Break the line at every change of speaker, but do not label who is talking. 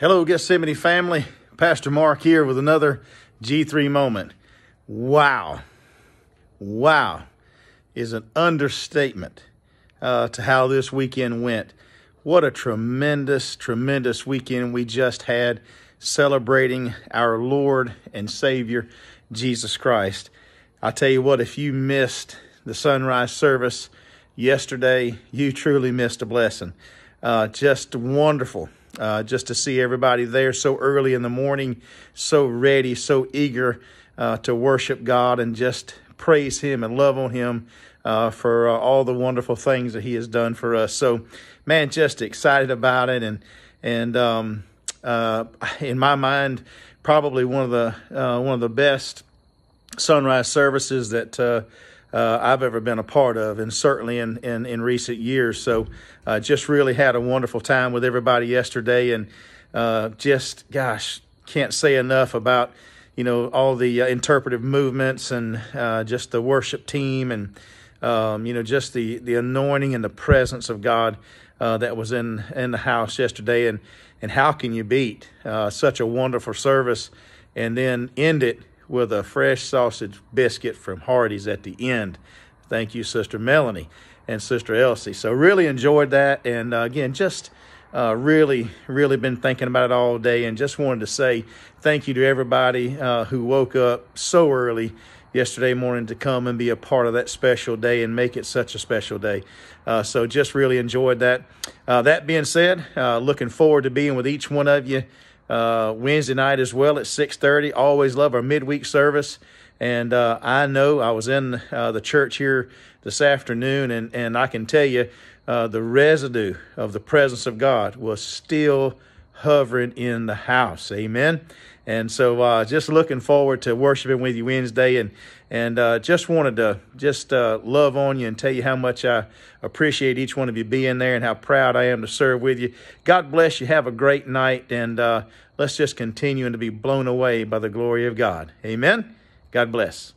Hello, Gethsemane family. Pastor Mark here with another G3 moment. Wow. Wow is an understatement uh, to how this weekend went. What a tremendous, tremendous weekend we just had celebrating our Lord and Savior, Jesus Christ. I tell you what, if you missed the sunrise service yesterday, you truly missed a blessing. Uh, just wonderful uh, just to see everybody there so early in the morning, so ready, so eager uh, to worship God and just praise Him and love on Him uh, for uh, all the wonderful things that He has done for us. So, man, just excited about it, and and um, uh, in my mind, probably one of the uh, one of the best sunrise services that uh, I've ever been a part of, and certainly in, in, in recent years. So, uh, just really had a wonderful time with everybody yesterday, and uh, just, gosh, can't say enough about you know all the uh, interpretive movements and uh, just the worship team, and um, you know just the the anointing and the presence of God uh, that was in in the house yesterday, and and how can you beat such a wonderful service, and then end it with a fresh sausage biscuit from Hardee's at the end. Thank you, Sister Melanie and Sister Elsie. So really enjoyed that, and uh, again, just uh, really, really been thinking about it all day, and just wanted to say thank you to everybody uh, who woke up so early yesterday morning to come and be a part of that special day and make it such a special day. Uh, so just really enjoyed that. Uh, that being said, uh, looking forward to being with each one of you uh, Wednesday night as well at 6:30. Always love our midweek service, and uh, I know I was in uh, the church here this afternoon, and and I can tell you uh, the residue of the presence of God was still hovering in the house. Amen. And so, uh, just looking forward to worshiping with you Wednesday, and and uh, just wanted to just uh, love on you and tell you how much I appreciate each one of you being there and how proud I am to serve with you. God bless you. Have a great night, and uh, let's just continue to be blown away by the glory of God. Amen. God bless.